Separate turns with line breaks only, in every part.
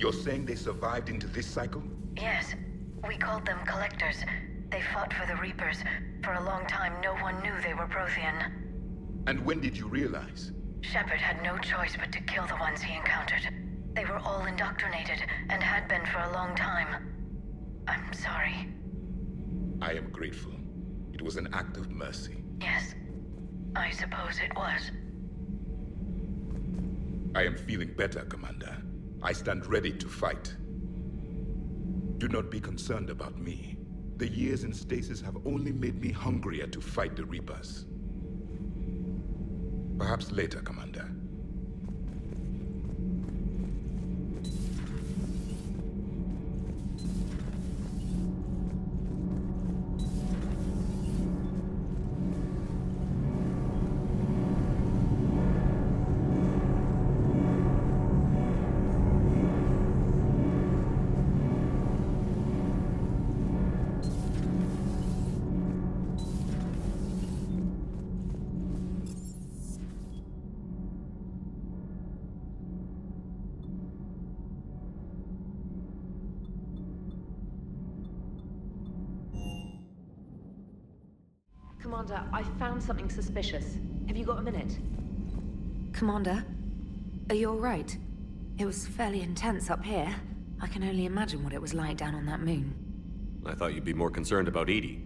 You're saying they survived into this cycle?
Yes. We called them Collectors. They fought for the Reapers. For a long time, no one knew they were Prothean.
And when did you realize?
Shepard had no choice but to kill the ones he encountered. They were all indoctrinated, and had been for a long time. I'm sorry.
I am grateful. It was an act of mercy.
Yes. I suppose it was.
I am feeling better, Commander. I stand ready to fight. Do not be concerned about me. The years in stasis have only made me hungrier to fight the Reapers. Perhaps later, Commander.
Commander, I found something suspicious. Have you got a minute?
Commander, are you alright? It was fairly intense up here. I can only imagine what it was like down on that moon.
I thought you'd be more concerned about EDI.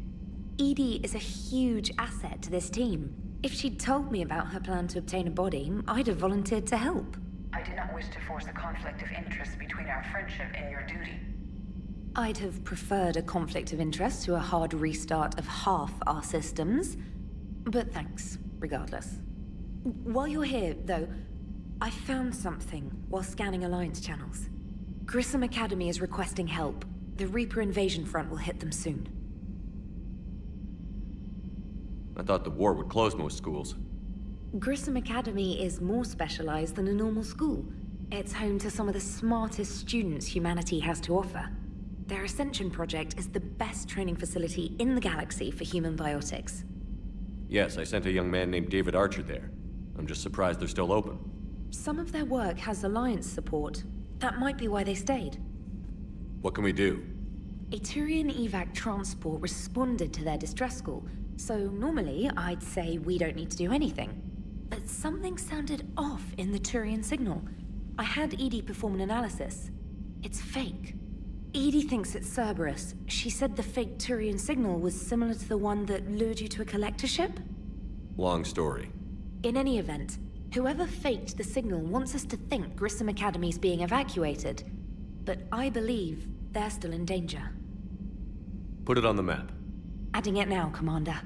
EDI is a huge asset to this team. If she'd told me about her plan to obtain a body, I'd have volunteered to help.
I did not wish to force a conflict of interest between our friendship and your duty.
I'd have preferred a conflict of interest to a hard restart of half our systems. But thanks, regardless. While you're here, though, I found something while scanning Alliance channels. Grissom Academy is requesting help. The Reaper invasion front will hit them soon.
I thought the war would close most schools.
Grissom Academy is more specialized than a normal school. It's home to some of the smartest students humanity has to offer. Their Ascension project is the best training facility in the galaxy for human biotics.
Yes, I sent a young man named David Archer there. I'm just surprised they're still open.
Some of their work has Alliance support. That might be why they stayed.
What can we do?
A Turian evac transport responded to their distress call, so normally I'd say we don't need to do anything. But something sounded off in the Turian signal. I had EDI perform an analysis. It's fake. EDI thinks it's Cerberus. She said the fake Turian signal was similar to the one that lured you to a collector ship?
Long story.
In any event, whoever faked the signal wants us to think Grissom Academy's being evacuated. But I believe they're still in danger.
Put it on the map.
Adding it now, Commander.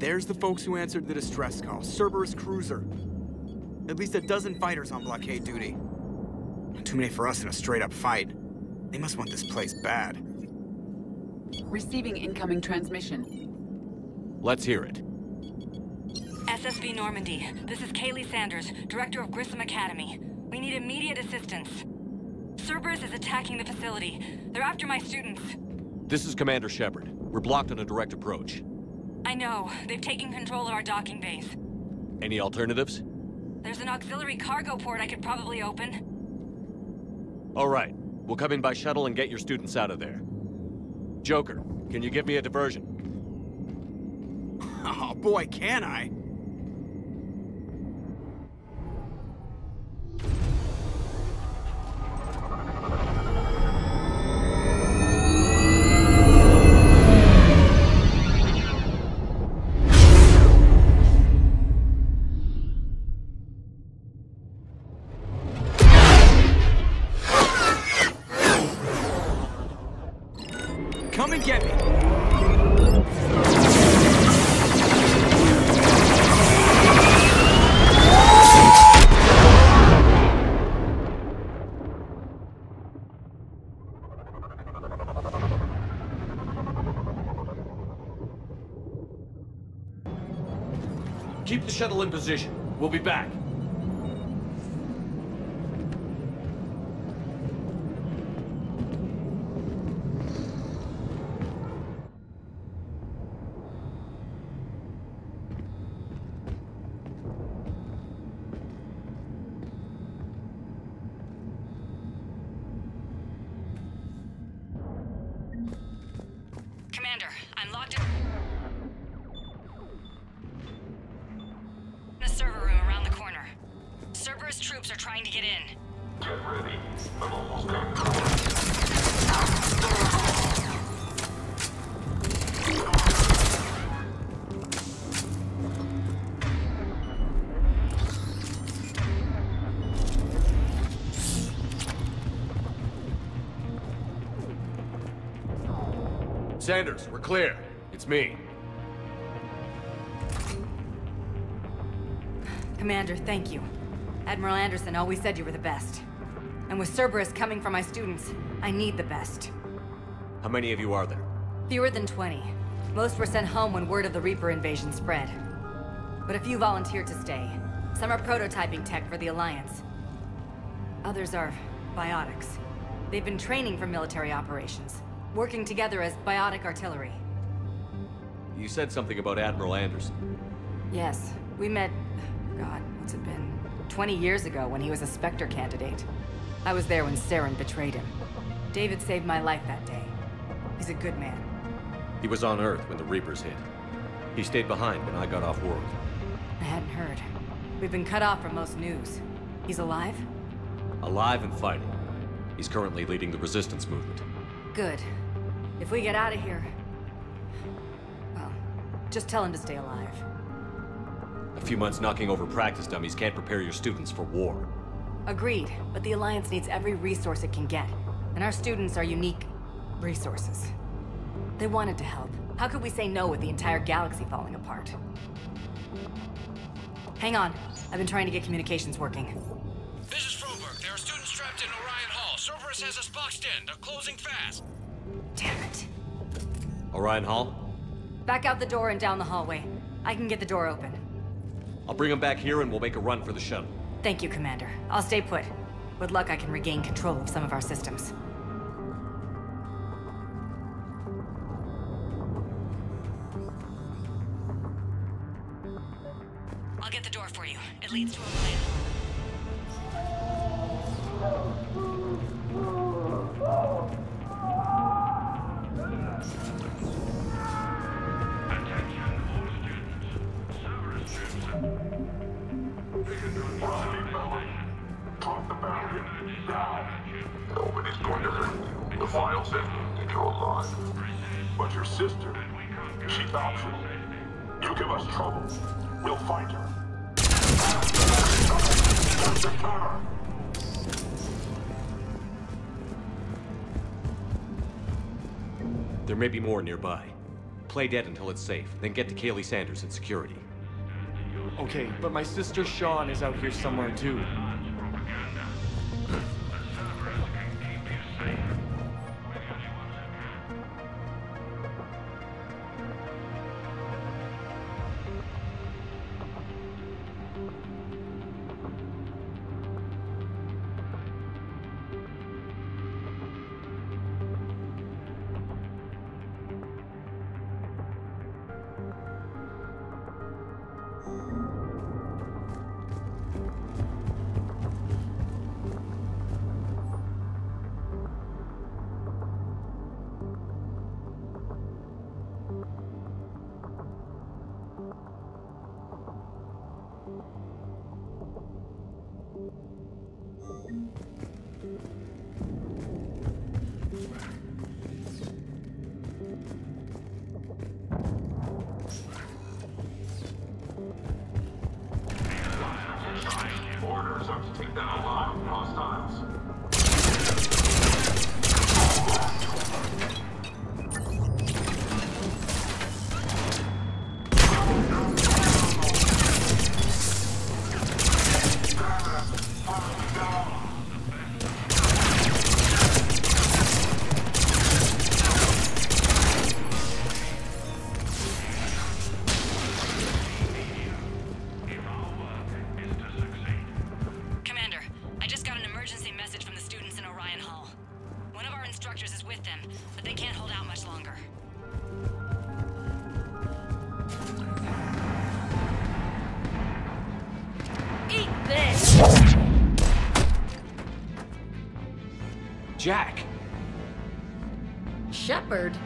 There's the folks who answered the distress call. Cerberus cruiser. At least a dozen fighters on blockade duty. Too many for us in a straight-up fight. They must want this place bad.
Receiving incoming transmission.
Let's hear it.
SSV Normandy. This is Kahlee Sanders, Director of Grissom Academy. We need immediate assistance. Cerberus is attacking the facility. They're after my students.
This is Commander Shepard. We're blocked on a direct approach.
I know. They've taken control of our docking base.
Any alternatives?
There's an auxiliary cargo port I could probably open.
All right. We'll come in by shuttle and get your students out of there. Joker, can you give me a diversion?
Oh boy, can I!
Position. Sanders, we're clear. It's me.
Commander, thank you. Admiral Anderson always said you were the best. And with Cerberus coming for my students, I need the best.
How many of you are there?
Fewer than 20. Most were sent home when word of the Reaper invasion spread. But a few volunteered to stay. Some are prototyping tech for the Alliance. Others are biotics. They've been training for military operations, working together as biotic artillery.
You said something about Admiral Anderson.
Yes, we met... God, what's it been? 20 years ago when he was a Spectre candidate. I was there when Saren betrayed him. David saved my life that day. He's a good man.
He was on Earth when the Reapers hit. He stayed behind when I got off world.
I hadn't heard. We've been cut off from most news. He's alive?
Alive and fighting. He's currently leading the resistance movement.
Good. If we get out of here... Well, just tell him to stay alive.
A few months knocking over practice dummies can't prepare your students for war.
Agreed, but the Alliance needs every resource it can get. And our students are unique resources. They wanted to help. How could we say no with the entire galaxy falling apart? Hang on. I've been trying to get communications working.
This is Froberg. There are students trapped in Orion Hall. Cerberus has us boxed in. They're closing fast.
Damn it.
Orion Hall?
Back out the door and down the hallway. I can get the door open.
I'll bring him back here and we'll make a run for the shuttle.
Thank you, Commander. I'll stay put. With luck, I can regain control of some of our systems. I'll get the door for you. It leads to a
she found you. You give us trouble, we'll find her.
There may be more nearby. Play dead until it's safe, then get to Kahlee Sanders and security.
Okay, but my sister Sean is out here somewhere too.
Jack!
Shepard?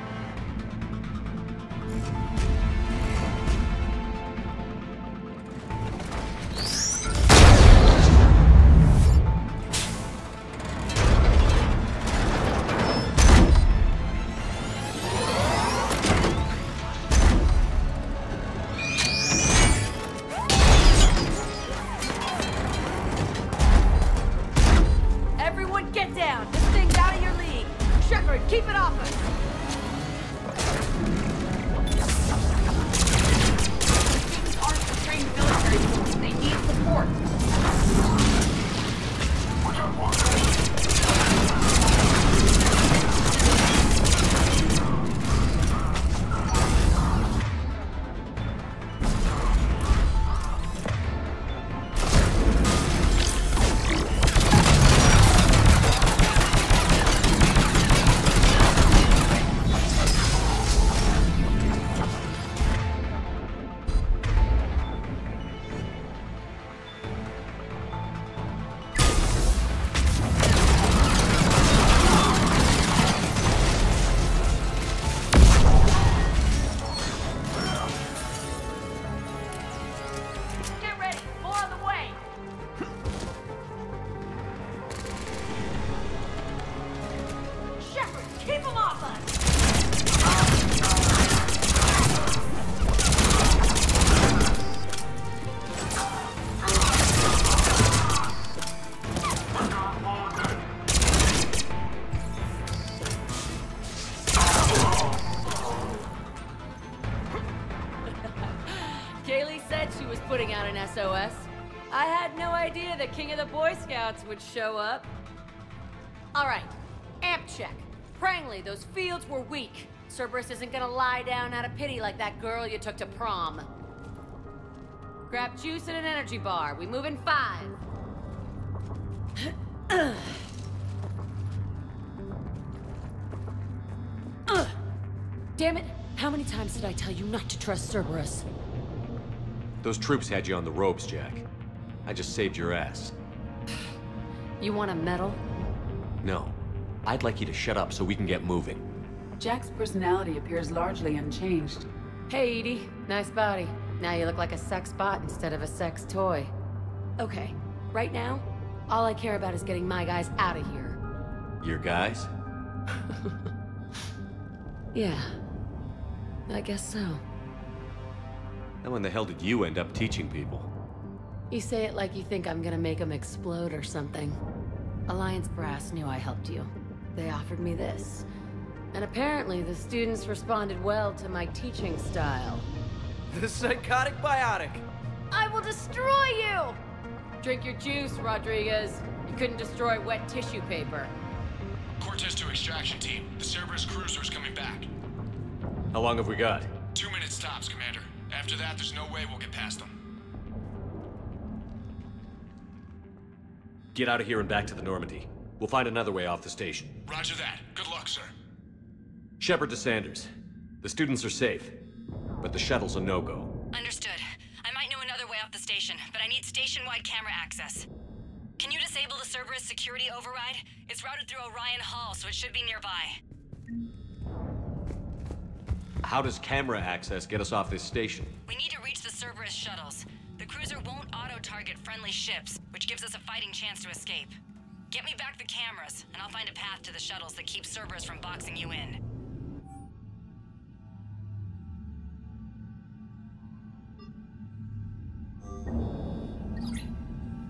Scouts would show up.
All right, amp check. Prangley, those fields were weak.
Cerberus isn't gonna lie down out of pity like that girl you took to prom. Grab juice and an energy bar. We move in five. Damn it! How many times did I tell you not to trust Cerberus?
Those troops had you on the ropes, Jack. I just saved your ass.
You want a medal?
No. I'd like you to shut up so we can get moving.
Jack's personality appears largely unchanged.
Hey, EDI. Nice body. Now you look like a sex bot instead of a sex toy. Okay, right now, all I care about is getting my guys out of here.
Your guys?
Yeah. I guess so.
And when the hell did you end up teaching people?
You say it like you think I'm gonna make them explode or something. Alliance Brass knew I helped you. They offered me this. And apparently the students responded well to my teaching style.
The psychotic biotic.
I will destroy you!
Drink your juice, Rodriguez. You couldn't destroy wet tissue paper.
Cortez to extraction team. The Cerberus cruiser's coming back.
How long have we got?
Two minutes tops, Commander. After that, there's no way we'll get past them.
Get out of here and back to the Normandy. We'll find another way off the station.
Roger that. Good luck, sir.
Shepard to Sanders. The students are safe, but the shuttle's a no-go.
Understood. I might know another way off the station, but I need station-wide camera access. Can you disable the Cerberus security override? It's routed through Orion Hall, so it should be nearby.
How does camera access get us off this station?
We need to reach the Cerberus shuttles. The cruiser won't auto-target friendly ships, which gives us a fighting chance to escape. Get me back the cameras, and I'll find a path to the shuttles that keep Cerberus from boxing you in.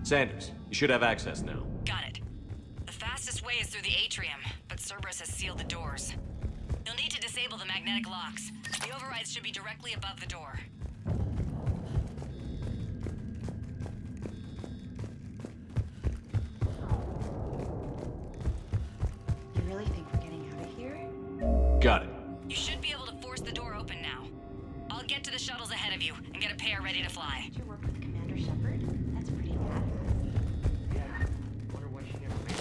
Sanders, you should have access now.
Got it. The fastest way is through the atrium, but Cerberus has sealed the doors. You'll need to disable the magnetic locks. The overrides should be directly above the door.
Got it.
You should be able to force the door open now. I'll get to the shuttles ahead of you and get a pair ready to fly.
Did you work with Commander Shepard? That's pretty badass.
Yeah. Wonder why she never made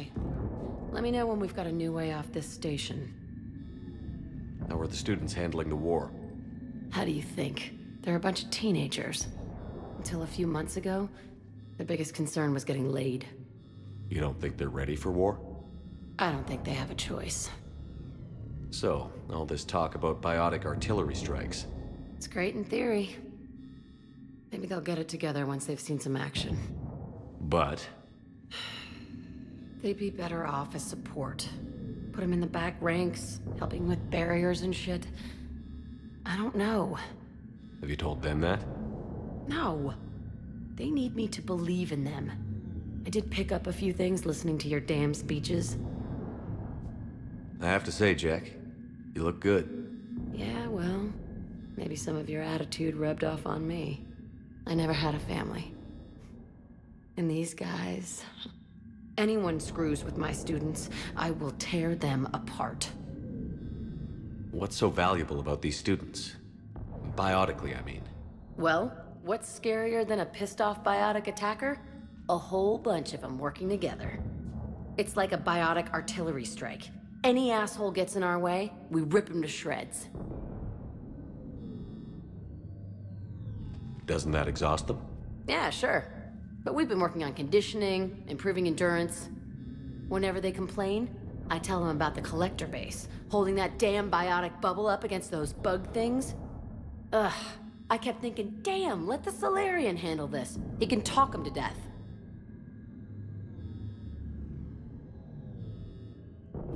it.
Hey, let me know when we've got a new way off this station.
How are the students handling the war?
How do you think? They're a bunch of teenagers. Until a few months ago, their biggest concern was getting laid.
You don't think they're ready for war?
I don't think they have a choice.
So, all this talk about biotic artillery strikes.
It's great in theory. Maybe they'll get it together once they've seen some action.
But,
They'd be better off as support. Put them in the back ranks, helping with barriers and shit. I don't know.
have you told them that?
No. They need me to believe in them. I did pick up a few things listening to your damn speeches.
I have to say, Jack, you look good.
Yeah, well, maybe some of your attitude rubbed off on me. I never had a family. And these guys. Anyone screws with my students, I will tear them apart.
What's so valuable about these students? Biotically, I mean.
Well, what's scarier than a pissed off biotic attacker? A whole bunch of them working together. It's like a biotic artillery strike. Any asshole gets in our way, we rip him to shreds.
Doesn't that exhaust them?
Yeah, sure. But we've been working on conditioning, improving endurance. Whenever they complain, I tell them about the collector base, holding that damn biotic bubble up against those bug things. Ugh. I kept thinking, damn, let the Salarian handle this. He can talk him to death.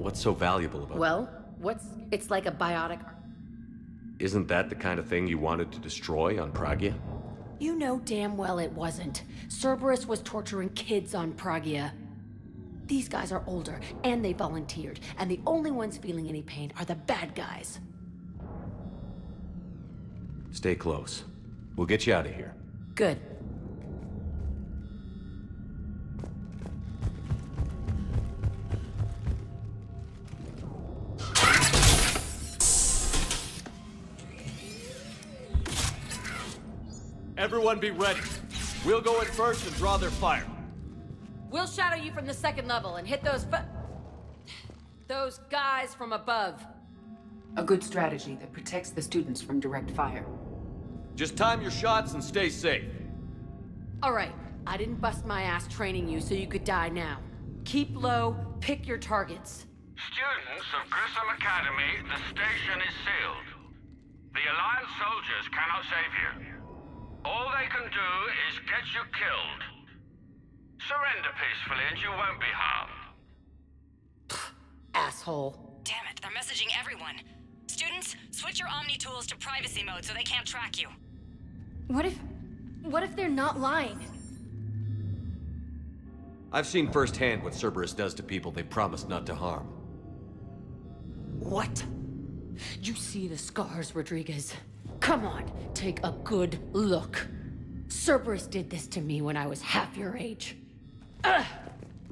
What's so valuable about
Well, what's... It's like a biotic...
Isn't that the kind of thing you wanted to destroy on Pragia?
You know damn well it wasn't. Cerberus was torturing kids on Pragia. These guys are older, and they volunteered, and the only ones feeling any pain are the bad guys.
Stay close. We'll get you out of here.
Good.
Everyone be ready. We'll go in first and draw their fire.
We'll shadow you from the second level and hit those Those guys from above.
A good strategy that protects the students from direct fire.
Just time your shots and stay safe.
All right, I didn't bust my ass training you so you could die now. Keep low, pick your targets.
Students of Grissom Academy, the station is sealed. The Alliance soldiers cannot save you. All they can do is get you killed. Surrender peacefully and you won't be harmed.
Asshole.
Damn it, they're messaging everyone. Students, switch your Omni tools to privacy mode so they can't track you.
What if... What if they're not lying?
I've seen firsthand what Cerberus does to people they promised not to harm.
What? You see the scars, Rodriguez? Come on, take a good look. Cerberus did this to me when I was half your age. Ugh!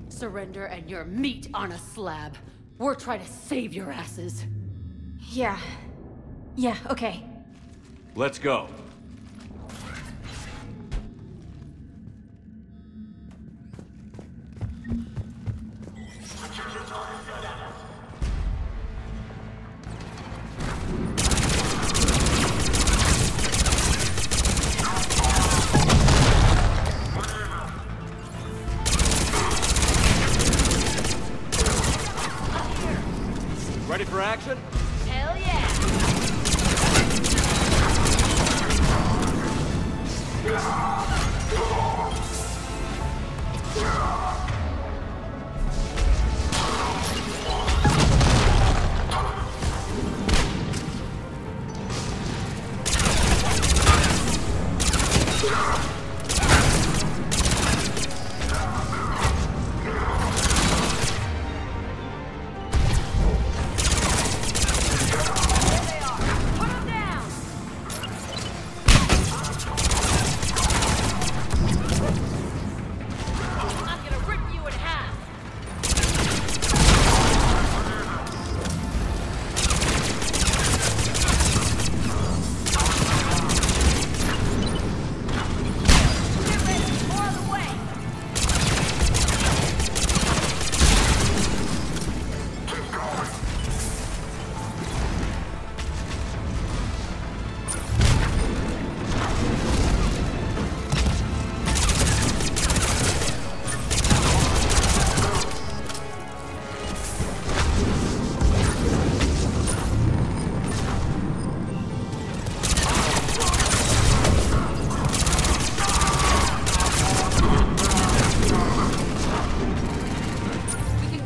Surrender and you're meat on a slab. We're trying to save your asses.
Yeah. Yeah, okay.
Let's go.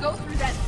Go through that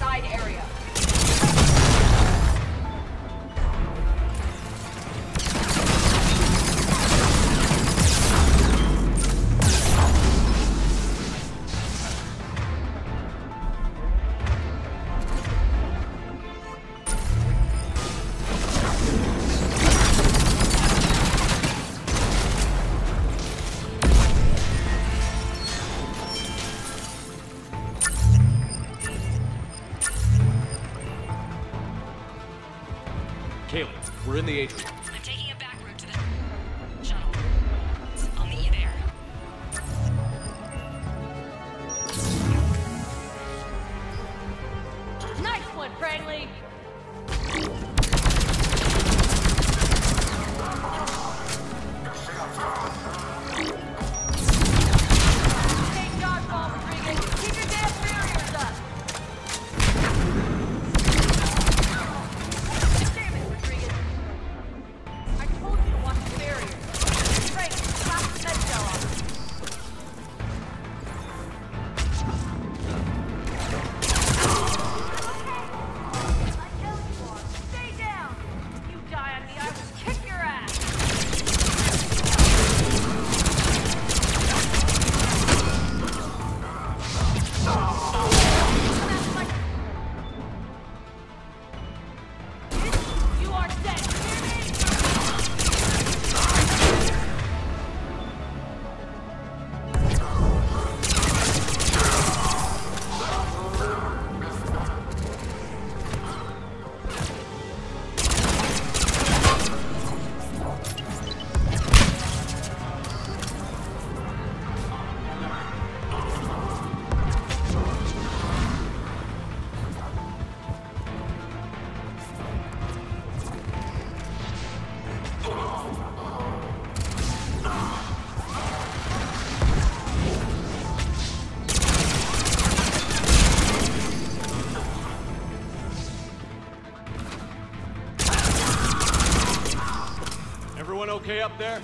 there?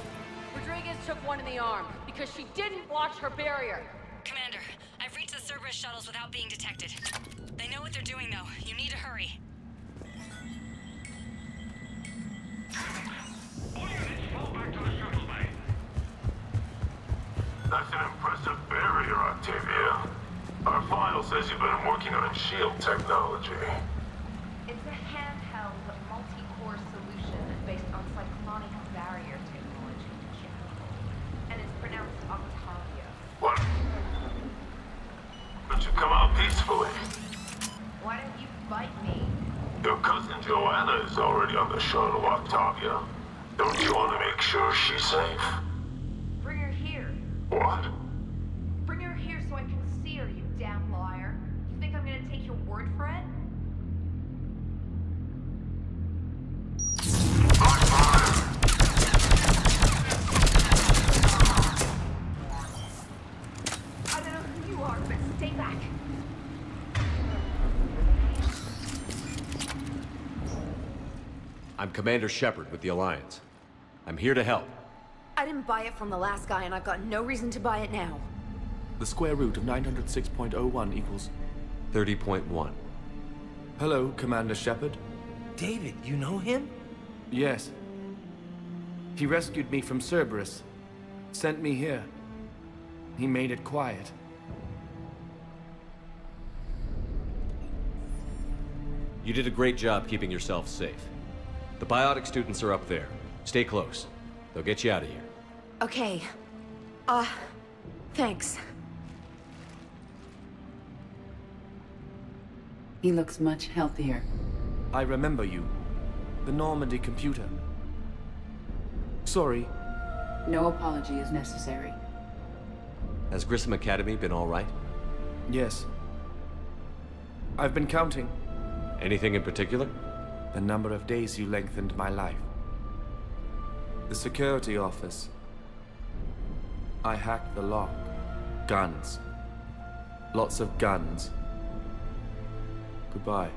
Rodriguez took one in the arm because she didn't watch her barrier.
Commander, I've reached the Cerberus shuttles without being detected. They know what they're doing, though. You need to hurry.
That's an impressive barrier, Octavia. Our file says you've been working on shield technology.
It's a handheld, multi-core solution based on cyclonic barrier technology. And it's pronounced Octavia.
What? But you come out peacefully.
Why don't you bite me?
Your cousin Joanna is already on the shuttle, Octavia. Don't you want to make sure she's safe?
Commander Shepard with the Alliance. I'm here to help.
I didn't buy it from the last guy, and I've got no reason to buy it now.
The square root of 906.01 equals...
30.1.
Hello, Commander Shepard.
David, you know him?
Yes. He rescued me from Cerberus. Sent me here. He made it quiet.
You did a great job keeping yourself safe. The biotic students are up there. Stay close. They'll get you out of here.
Okay. Uh, thanks.
He looks much healthier.
I remember you. The Normandy computer. Sorry.
No apology is necessary.
Has Grissom Academy been all right?
Yes. I've been counting.
Anything in particular?
The number of days you lengthened my life. The security office. I hacked the lock. Guns. Lots of guns. Goodbye.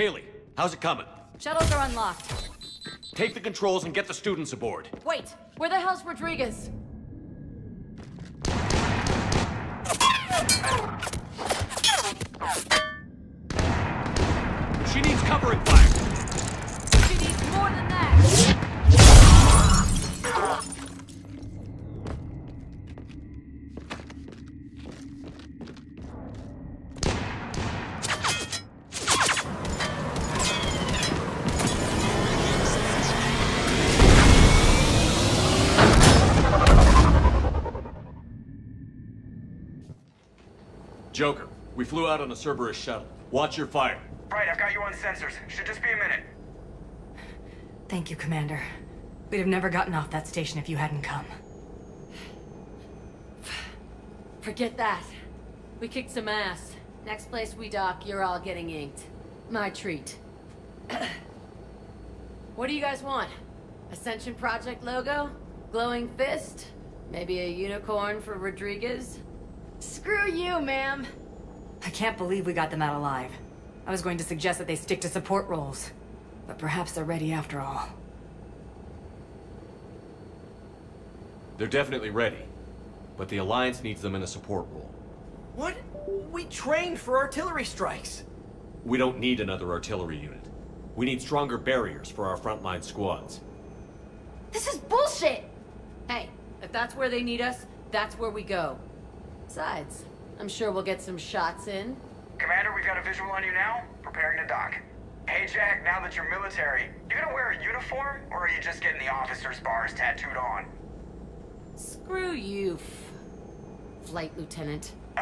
Kahlee, how's it coming?
Shuttles are unlocked.
Take the controls and get the students aboard.
Wait, where the hell's Rodriguez?
Flew out on a Cerberus shuttle. Watch your fire.
Right, I've got you on sensors. Should just be a minute.
Thank you, Commander. We'd have never gotten off that station if you hadn't come.
Forget that. We kicked some ass. Next place we dock, you're all getting inked. My treat. what do you guys want? Ascension Project logo? Glowing fist? Maybe a unicorn for Rodriguez? Screw you, ma'am.
I can't believe we got them out alive. I was going to suggest that they stick to support roles. But perhaps they're ready after all.
They're definitely ready. But the Alliance needs them in a support role.
What? We trained for artillery strikes.
We don't need another artillery unit. We need stronger barriers for our frontline squads.
This is bullshit! Hey, if that's where they need us, that's where we go. Besides, I'm sure we'll get some shots in.
Commander, we've got a visual on you now. Preparing to dock. Hey, Jack, now that you're military, you gonna wear a uniform, or are you just getting the officer's bars tattooed on?
Screw you, Flight Lieutenant.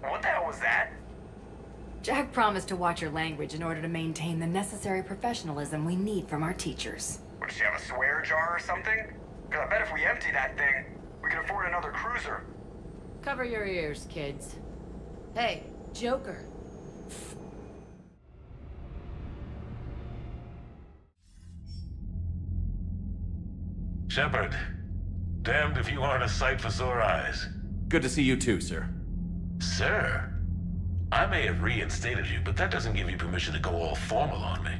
what the hell was that?
Jack promised to watch your language in order to maintain the necessary professionalism we need from our teachers.
What, does she have a swear jar or something? Because I bet if we empty that thing, we can afford another cruiser.
Cover your ears, kids. Hey, Joker.
Shepard, damned if you aren't a sight for sore eyes.
Good to see you too, sir.
Sir? I may have reinstated you, but that doesn't give you permission to go all formal on me.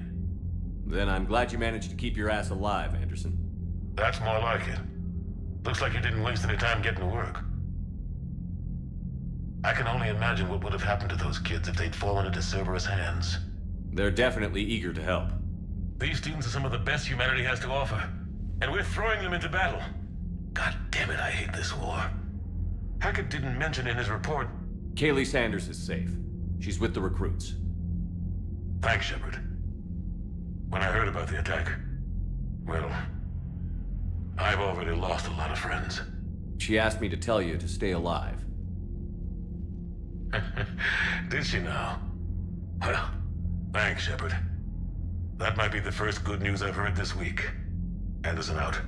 Then I'm glad you managed to keep your ass alive, Anderson.
That's more like it. Looks like you didn't waste any time getting to work. I can only imagine what would have happened to those kids if they'd fallen into Cerberus hands.
They're definitely eager to help.
These students are some of the best humanity has to offer, and we're throwing them into battle. God damn it, I hate this war. Hackett didn't mention in his report.
Kahlee Sanders is safe. She's with the recruits.
Thanks, Shepard. When I heard about the attack, well, I've already lost a lot of friends.
She asked me to tell you to stay alive.
Did she now? Well, thanks, Shepard. That might be the first good news I've heard this week. Anderson out.